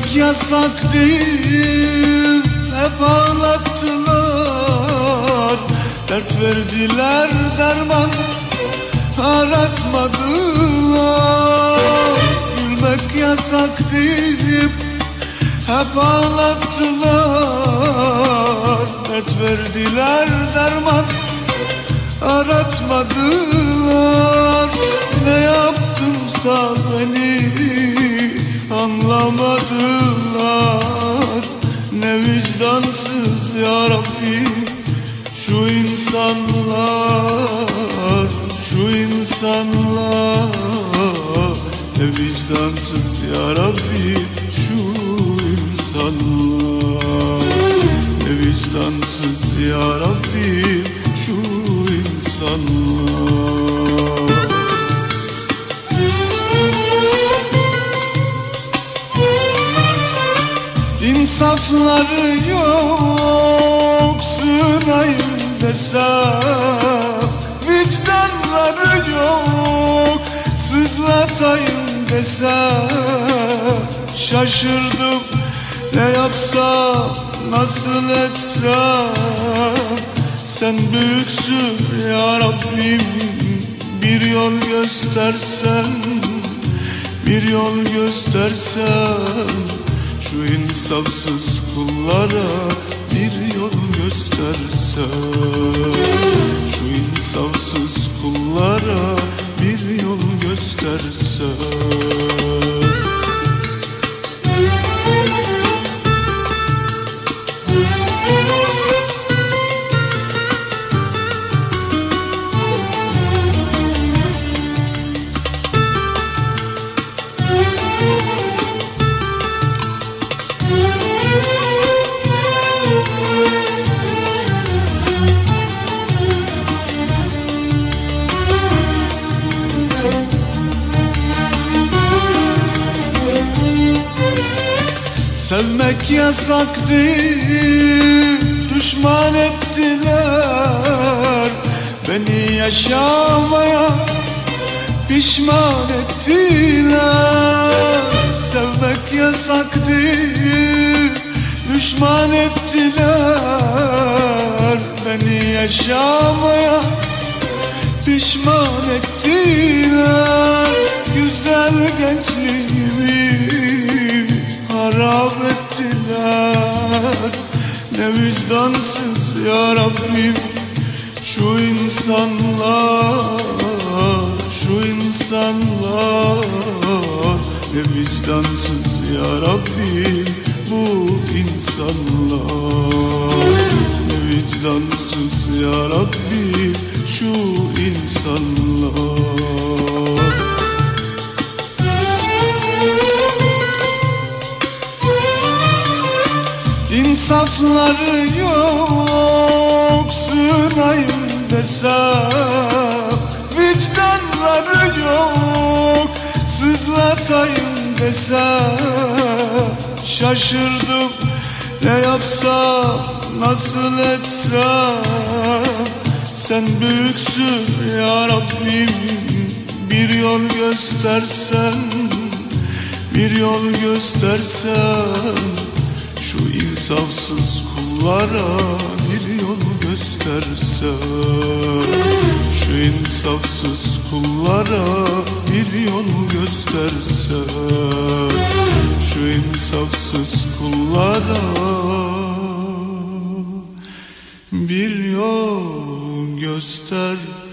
yasak değil Hep ağlattılar. Dert verdiler derman Aratmadılar. Gülmek yasak deyip Hep ağlattılar. Dert verdiler derman Aratmadılar. Ne yaptımsa beni vicdansız ya Rabbi. Şu insanlar Şu insanlar Ne vicdansız ya Rabbi. Şu insanlar Ne vicdansız ya Rabbi İnsafları yok sınayım desem. Vicdanları yok sızlatayım desem. Şaşırdım ne yapsam nasıl etsem. Sen büyüksün ya Rabbim bir yol göstersen Bir yol göstersen şu insafsız kullara bir yol göstersen Şu insafsız kullara bir yol göstersen Sevmek yasak değil Düşman ettiler. Beni yaşamaya Pişman ettiler. Sevmek yasak değil Düşman ettiler. Beni yaşamaya Pişman ettiler. Güzel gençliğimi harap ettiler. Ne vicdansız ya Rabbim. Şu insanlar Şu insanlar. Ne vicdansız ya Rabbim bu insanlar. Ne vicdansız ya Rabbim şu insanlar İnsafları yok sınayım desem. Vicdanları yok sızlatayım desem. Şaşırdım ne yapsam nasıl etsem. Sen büyüksün ya Rabbim bir yol göstersen Bir yol göstersen şu insafsız kullara bir yol göstersen Şu insafsız kullara bir yol göstersen Şu insafsız kullara bir yol göstersen